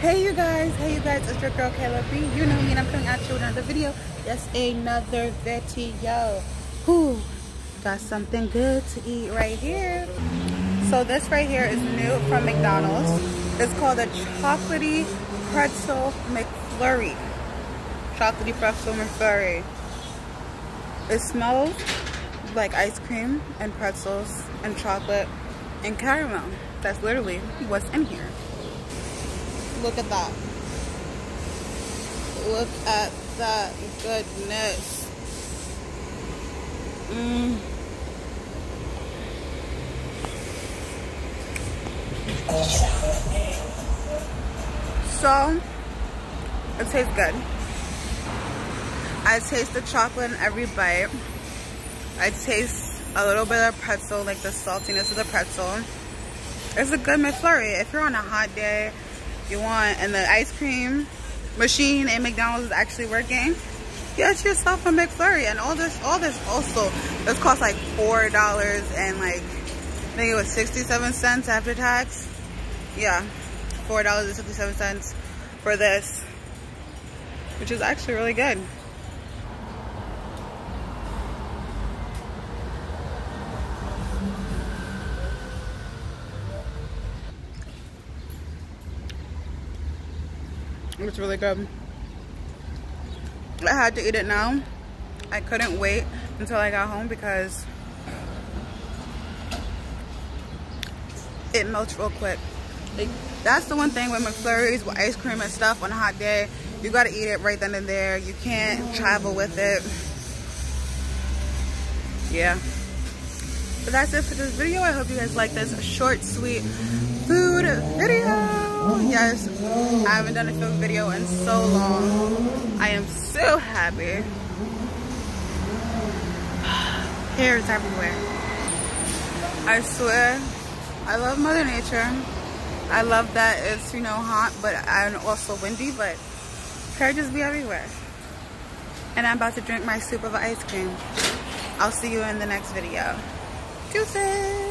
Hey you guys, hey you guys, it's your girl Kayla B. You know me and I'm coming at you with another video. Yes, another video. who got something good to eat right here. So this right here is new from McDonald's. It's called a Chocolatey Pretzel McFlurry. Chocolatey Pretzel McFlurry. It smells like ice cream and pretzels and chocolate and caramel. That's literally what's in here. Look at that. Look at that goodness. Mmm. So, it tastes good. I taste the chocolate in every bite. I taste a little bit of pretzel, like the saltiness of the pretzel. It's a good McFlurry. If you're on a hot day, you want, and the ice cream machine at McDonald's is actually working, get yourself a McFlurry. And all this, all this also, this cost like $4 and like, I think it was 67 cents after tax. Yeah, $4.67 for this, which is actually really good. It's really good. I had to eat it now. I couldn't wait until I got home because it melts real quick. That's the one thing with McFlurries, with ice cream and stuff on a hot day. You gotta eat it right then and there. You can't travel with it. Yeah. But that's it for this video. I hope you guys like this short, sweet food video. Yes, I haven't done a film video in so long. I am so happy. Hairs everywhere. I swear, I love Mother Nature. I love that it's, you know, hot, but and also windy, but hair just be everywhere. And I'm about to drink my soup of ice cream. I'll see you in the next video. Deuces!